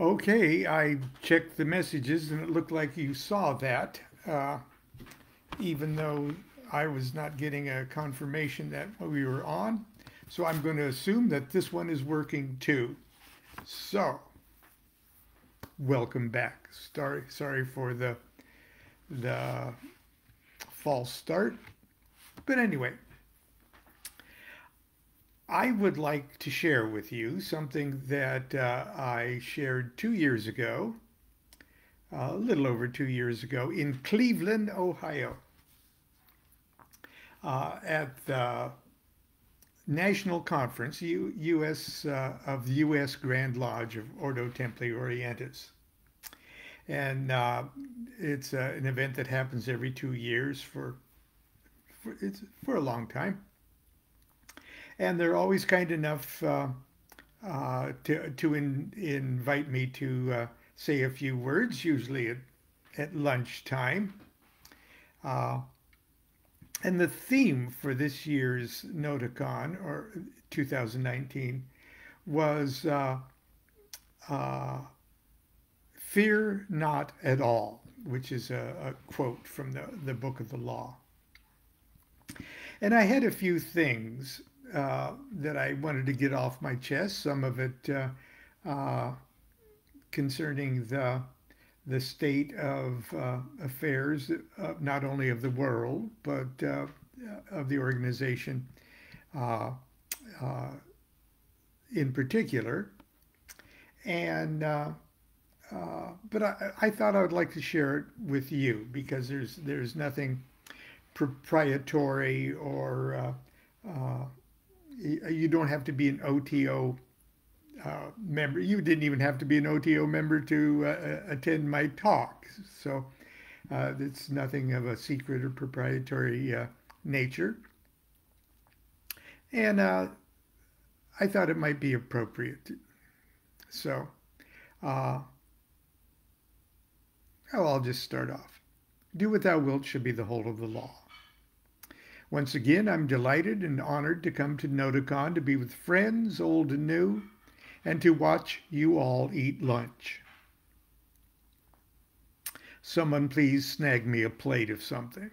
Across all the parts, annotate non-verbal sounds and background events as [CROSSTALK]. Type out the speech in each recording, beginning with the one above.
Okay, I checked the messages and it looked like you saw that, uh, even though I was not getting a confirmation that we were on. So I'm going to assume that this one is working too. So, welcome back. Sorry, sorry for the the false start. But anyway, I would like to share with you something that uh, I shared two years ago, a little over two years ago, in Cleveland, Ohio, uh, at the National Conference U, U.S. Uh, of the U.S. Grand Lodge of Ordo Templi Orientis. And uh, it's uh, an event that happens every two years for, for, it's for a long time and they're always kind enough uh, uh, to to in, invite me to uh, say a few words, usually at at lunchtime. Uh, and the theme for this year's NOTOCON or 2019 was uh, uh, "Fear not at all," which is a, a quote from the the Book of the Law. And I had a few things uh, that I wanted to get off my chest. Some of it uh, uh, concerning the the state of uh, affairs, uh, not only of the world but of the organization in particular. And but I, I thought I would like to share it with you because there's there's nothing proprietary or uh, you don't have to be an OTO uh, member. You didn't even have to be an OTO member to uh, attend my talk. So uh, it's nothing of a secret or proprietary uh, nature. And uh, I thought it might be appropriate. So uh, I'll just start off. Do what thou wilt should be the whole of the law. Once again, I'm delighted and honored to come to NOTOCON to be with friends, old and new, and to watch you all eat lunch. Someone please snag me a plate of something.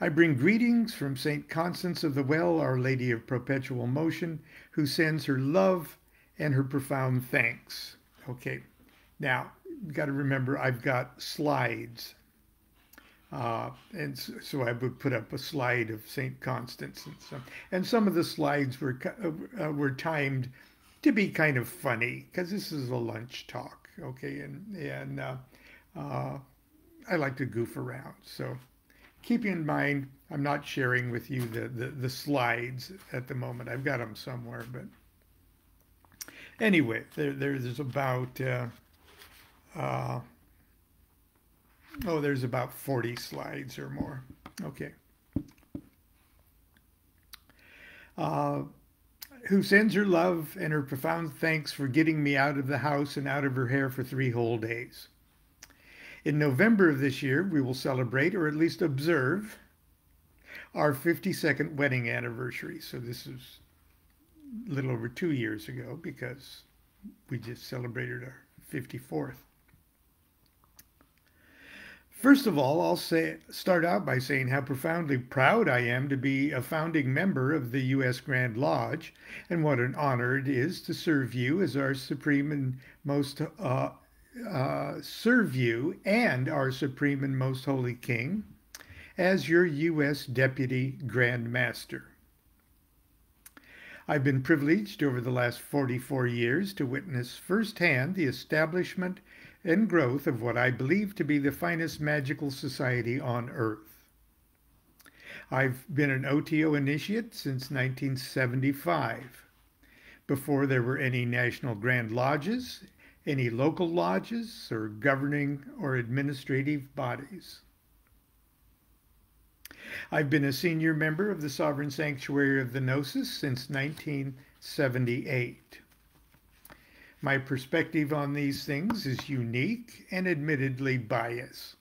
I bring greetings from St. Constance of the Well, Our Lady of Perpetual Motion, who sends her love and her profound thanks. Okay, now, you've got to remember I've got slides uh, and so, I would put up a slide of St. Constance and some, and some of the slides were uh, uh, were timed to be kind of funny because this is a lunch talk, okay, and and uh, uh, I like to goof around. So keep in mind, I'm not sharing with you the, the, the slides at the moment. I've got them somewhere, but anyway, there, there's about uh, Oh, there's about 40 slides or more. Okay. Uh, who sends her love and her profound thanks for getting me out of the house and out of her hair for three whole days. In November of this year, we will celebrate, or at least observe, our 52nd wedding anniversary. So this is a little over two years ago because we just celebrated our 54th. First of all, I'll say start out by saying how profoundly proud I am to be a founding member of the U.S. Grand Lodge, and what an honor it is to serve you as our supreme and most uh, uh, serve you and our supreme and most holy King as your U.S. Deputy Grand Master. I've been privileged over the last 44 years to witness firsthand the establishment and growth of what I believe to be the finest magical society on earth. I've been an OTO initiate since 1975, before there were any national grand lodges, any local lodges, or governing or administrative bodies. I've been a senior member of the Sovereign Sanctuary of the Gnosis since 1978. My perspective on these things is unique and admittedly biased.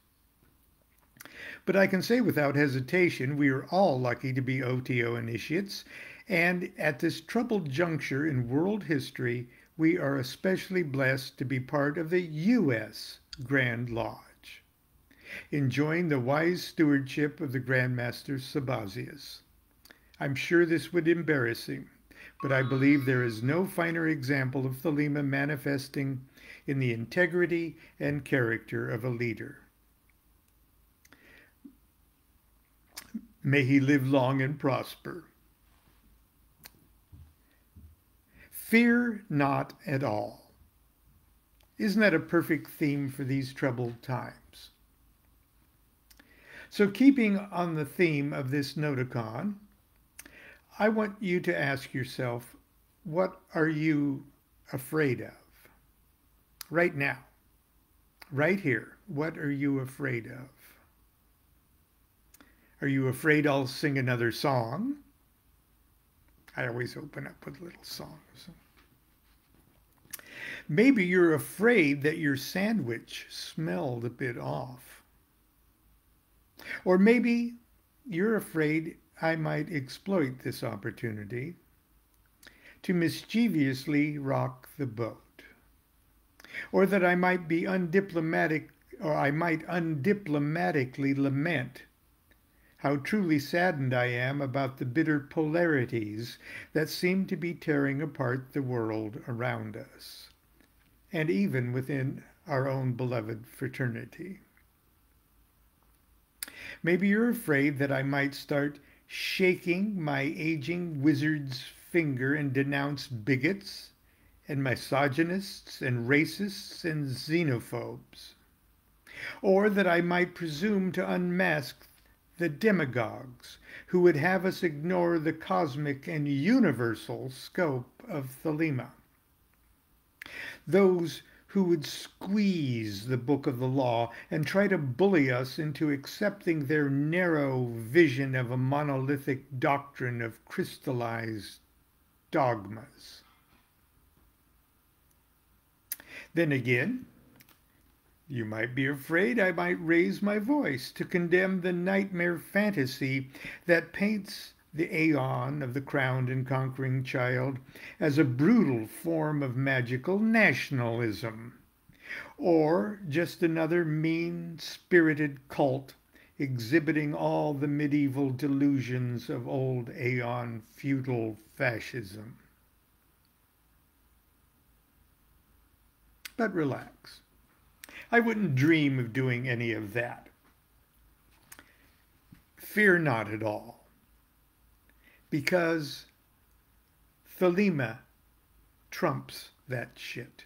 But I can say without hesitation, we are all lucky to be OTO initiates And at this troubled juncture in world history, we are especially blessed to be part of the U.S. Grand Lodge, enjoying the wise stewardship of the Grand Master Sabazius. I'm sure this would embarrass him, but I believe there is no finer example of Thelema manifesting in the integrity and character of a leader. May he live long and prosper. Fear not at all. Isn't that a perfect theme for these troubled times? So, keeping on the theme of this NOTOCON, I want you to ask yourself what are you afraid of? Right now, right here, what are you afraid of? Are you afraid I'll sing another song? I always open up with little songs. Maybe you're afraid that your sandwich smelled a bit off. Or maybe you're afraid I might exploit this opportunity to mischievously rock the boat. Or that I might be undiplomatic, or I might undiplomatically lament how truly saddened I am about the bitter polarities that seem to be tearing apart the world around us, and even within our own beloved fraternity. Maybe you're afraid that I might start shaking my aging wizard's finger and denounce bigots and misogynists and racists and xenophobes. Or that I might presume to unmask the demagogues who would have us ignore the cosmic and universal scope of Thelema. Those who would squeeze the book of the law and try to bully us into accepting their narrow vision of a monolithic doctrine of crystallized dogmas. Then again, you might be afraid I might raise my voice to condemn the nightmare fantasy that paints the aeon of the crowned and conquering child as a brutal form of magical nationalism, or just another mean spirited cult exhibiting all the medieval delusions of old aeon feudal fascism. But relax. I wouldn't dream of doing any of that. Fear not at all, because Thelema trumps that shit.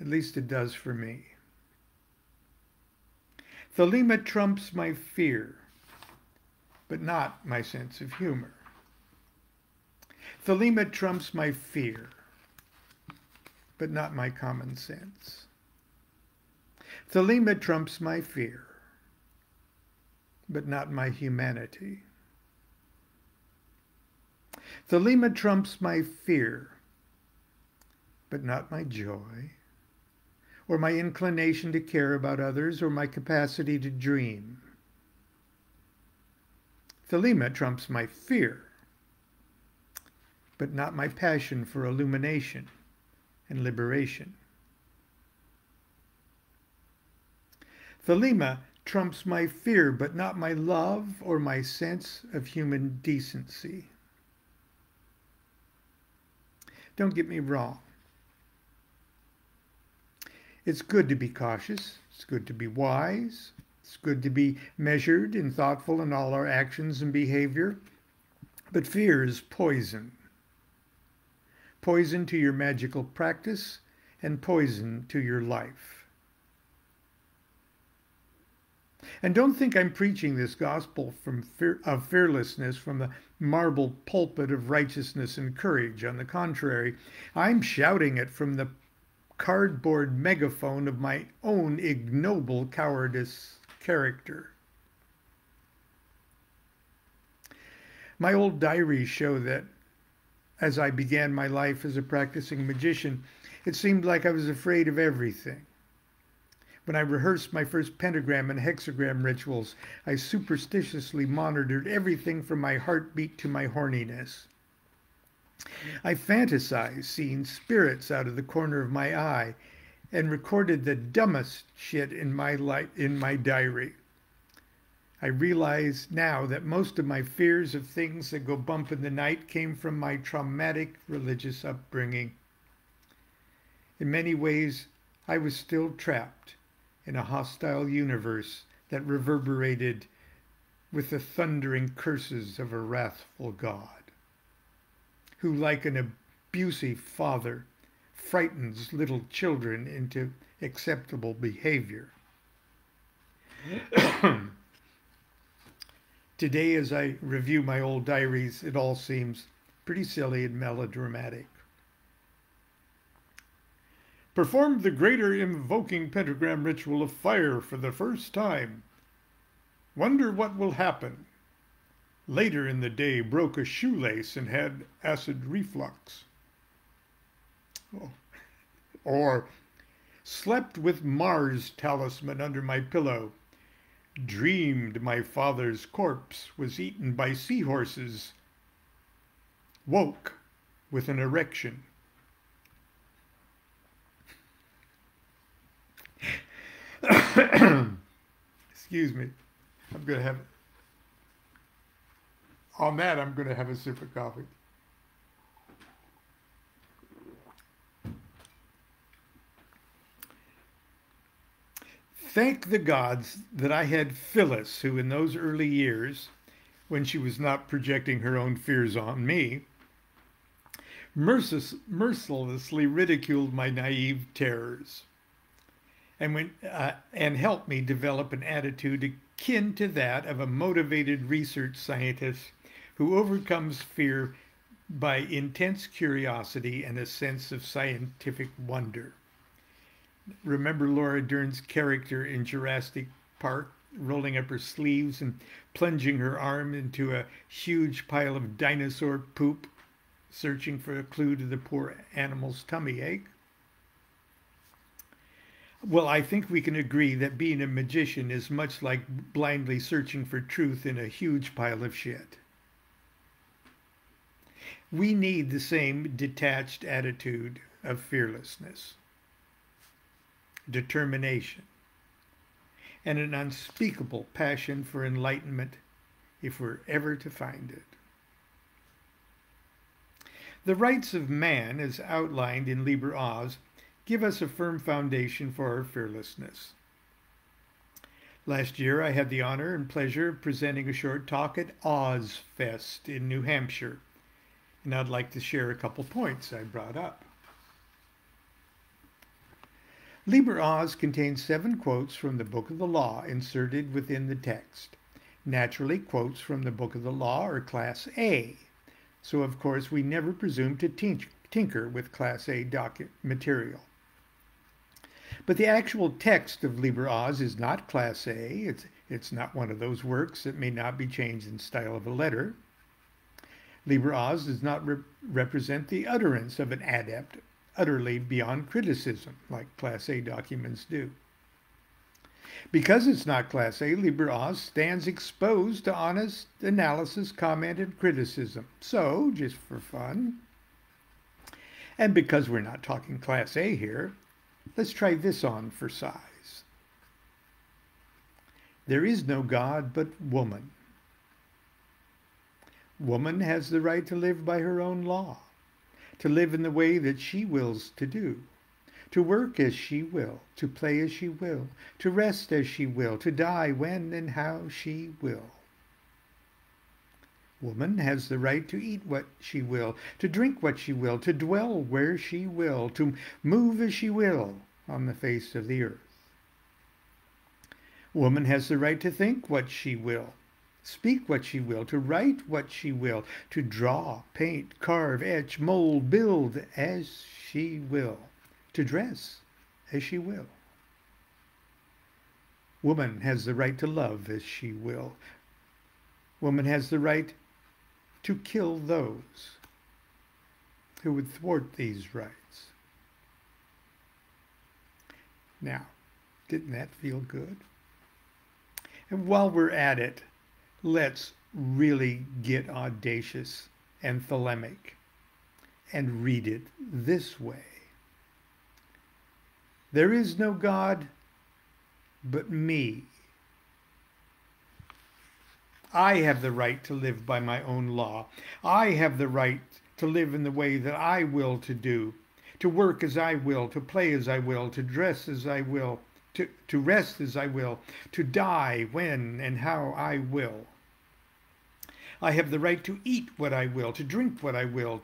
At least it does for me. Thelema trumps my fear, but not my sense of humor. Thelema trumps my fear, but not my common sense. Thelema trumps my fear, but not my humanity. Thelema trumps my fear, but not my joy, or my inclination to care about others, or my capacity to dream. Thelema trumps my fear, but not my passion for illumination and liberation. Thelema trumps my fear, but not my love or my sense of human decency. Don't get me wrong. It's good to be cautious. It's good to be wise. It's good to be measured and thoughtful in all our actions and behavior. But fear is poison. Poison to your magical practice and poison to your life. And don't think I'm preaching this gospel from fear, of fearlessness from the marble pulpit of righteousness and courage. On the contrary, I'm shouting it from the cardboard megaphone of my own ignoble cowardice character. My old diaries show that as I began my life as a practicing magician, it seemed like I was afraid of everything When I rehearsed my first pentagram and hexagram rituals, I superstitiously monitored everything from my heartbeat to my horniness. I fantasized seeing spirits out of the corner of my eye and recorded the dumbest shit in my life in my diary. I realize now that most of my fears of things that go bump in the night came from my traumatic religious upbringing. In many ways, I was still trapped in a hostile universe that reverberated with the thundering curses of a wrathful God, who, like an abusive father, frightens little children into acceptable behavior. [COUGHS] Today, as I review my old diaries, it all seems pretty silly and melodramatic performed the greater invoking pentagram ritual of fire for the first time. Wonder what will happen. Later in the day, broke a shoelace and had acid reflux. Oh. Or slept with Mars talisman under my pillow. Dreamed my father's corpse was eaten by seahorses. Woke with an erection. [COUGHS] Excuse me. I'm going to have, on that, I'm going to have a sip of coffee. Thank the gods that I had Phyllis, who in those early years, when she was not projecting her own fears on me, mercilessly ridiculed my naive terrors and, uh, and helped me develop an attitude akin to that of a motivated research scientist who overcomes fear by intense curiosity and a sense of scientific wonder. Remember Laura Dern's character in Jurassic Park rolling up her sleeves and plunging her arm into a huge pile of dinosaur poop, searching for a clue to the poor animal's tummy ache? Well, I think we can agree that being a magician is much like blindly searching for truth in a huge pile of shit. We need the same detached attitude of fearlessness, determination, and an unspeakable passion for enlightenment if we're ever to find it. The rights of man, as outlined in Liber Oz, give us a firm foundation for our fearlessness. Last year, I had the honor and pleasure of presenting a short talk at Ozfest in New Hampshire, and I'd like to share a couple points I brought up. Liber Oz contains seven quotes from the Book of the Law inserted within the text. Naturally, quotes from the Book of the Law are Class A, so of course we never presume to tinker with Class A document material. But the actual text of Liber Oz is not Class A. It's, it's not one of those works that may not be changed in style of a letter. Liber Oz does not re- represent the utterance of an adept utterly beyond criticism, like Class A documents do. Because it's not Class A, Liber Oz stands exposed to honest analysis, comment, and criticism. So, just for fun, and because we're not talking Class A here, Let's try this on for size. There is no God but woman. Woman has the right to live by her own law, to live in the way that she wills to do, to work as she will, to play as she will, to rest as she will, to die when and how she will. Woman has the right to eat what she will, to drink what she will, to dwell where she will, to move as she will on the face of the earth. Woman has the right to think what she will, speak what she will, to write what she will, to draw, paint, carve, etch, mold, build as she will, to dress as she will. Woman has the right to love as she will. Woman has the right to kill those who would thwart these rights. Now, Didn't that feel good? And while we're at it, let's really get audacious and thelemic and read it this way. There is no God but me. I have the right to live by my own law. I have the right to live in the way that I will to do, to work as I will, to play as I will, to dress as I will, to, to rest as I will, to die when and how I will. I have the right to eat what I will, to drink what I will,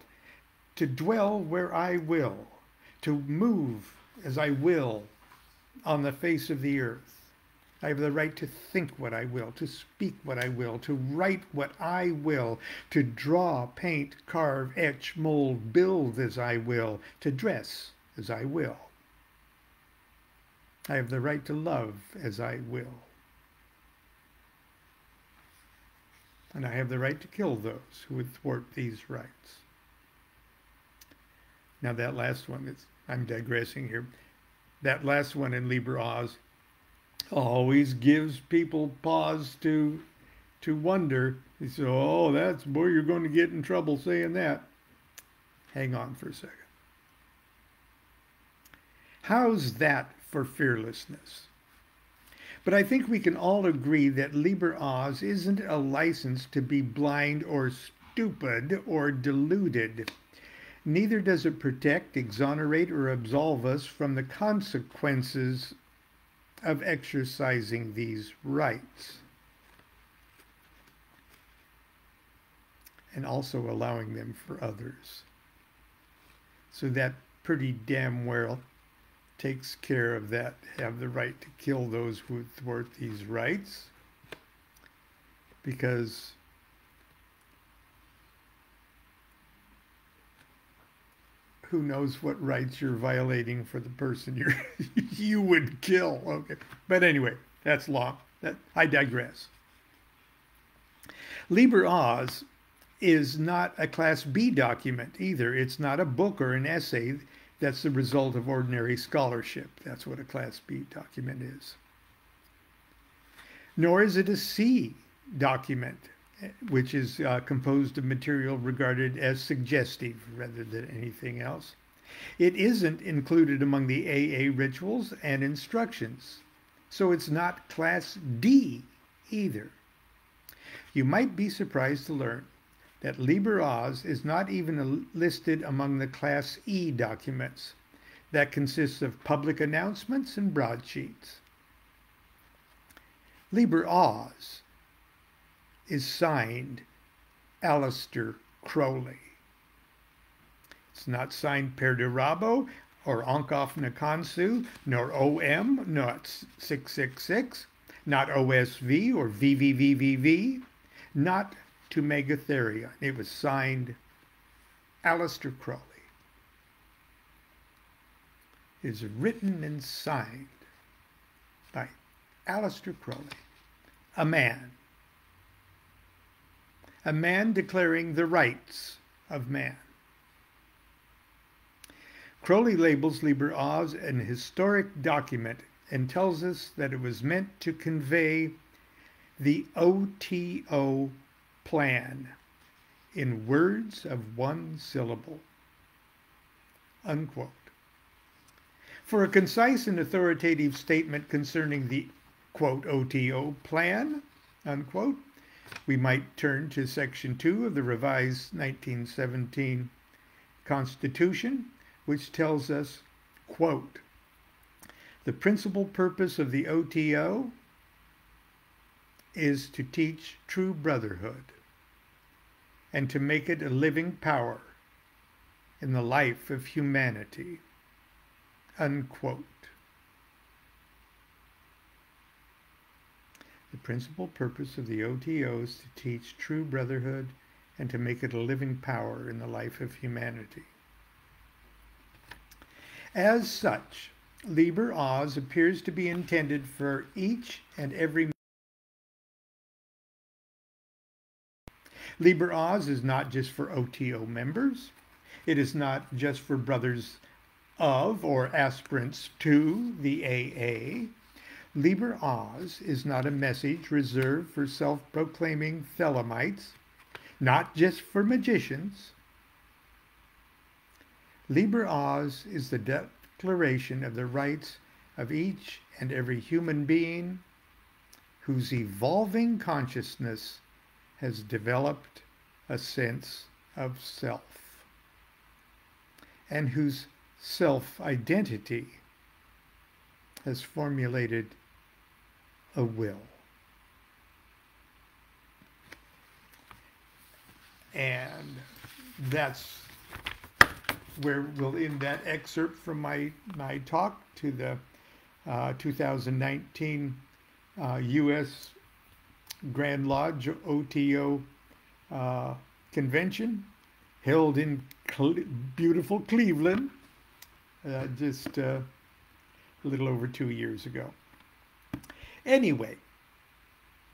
to dwell where I will, to move as I will on the face of the earth. I have the right to think what I will, to speak what I will, to write what I will, to draw, paint, carve, etch, mold, build as I will, to dress as I will. I have the right to love as I will. And I have the right to kill those who would thwart these rights. Now that last one is, I'm digressing here. That last one in Liber Oz always gives people pause to to wonder. He said, "Oh, that's boy, you're going to get in trouble saying that." Hang on for a second. How's that for fearlessness? But I think we can all agree that Liber Oz isn't a license to be blind or stupid or deluded. Neither does it protect, exonerate, or absolve us from the consequences of exercising these rights and also allowing them for others. So that pretty damn well takes care of that, have the right to kill those who thwart these rights because who knows what rights you're violating for the person you [LAUGHS] you would kill. Okay, but anyway, that's law. That I digress. Liber Oz is not a Class B document either. It's not a book or an essay that's the result of ordinary scholarship. That's what a Class B document is. Nor is it a C document, which is uh, composed of material regarded as suggestive rather than anything else. It isn't included among the AA rituals and instructions, so it's not Class D either. You might be surprised to learn that Liber Oz is not even listed among the Class E documents that consists of public announcements and broadsheets. Liber Oz is signed Aleister Crowley. It's not signed Perdurabo or Ankh-af-na-khonsu, nor OM, not 666, not OSV or VVVVV, not To Mega Therion. It was signed Aleister Crowley. It is written and signed by Aleister Crowley, a man a man declaring the rights of man. Crowley labels Liber Oz an historic document and tells us that it was meant to convey the OTO plan in words of one syllable. Unquote. For a concise and authoritative statement concerning the quote OTO plan, unquote, we might turn to Section 2 of the revised 1917 Constitution, which tells us, quote, the principal purpose of the OTO is to teach true brotherhood and to make it a living power in the life of humanity. Unquote. The principal purpose of the OTO is to teach true brotherhood and to make it a living power in the life of humanity. As such, Liber Oz appears to be intended for each and every Liber Oz is not just for OTO members. It is not just for brothers of or aspirants to the AA. Liber Oz is not a message reserved for self-proclaiming Thelemites, not just for magicians. Liber Oz is the declaration of the rights of each and every human being whose evolving consciousness has developed a sense of self and whose self-identity has formulated a will. And that's where we'll end that excerpt from my, my talk to the uh, 2019 uh, U.S. Grand Lodge OTO uh, convention held in Cle- beautiful Cleveland uh, just uh, a little over two years ago. Anyway,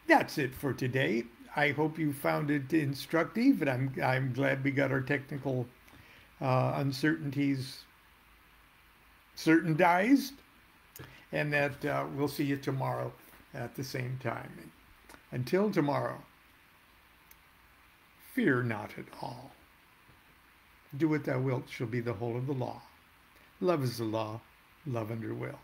that's it for today. I hope you found it instructive, and I'm, I'm glad we got our technical uh, uncertainties certainized, and that uh, we'll see you tomorrow at the same time. Until tomorrow, fear not at all. Do what thou wilt shall be the whole of the law. Love is the law, love under will.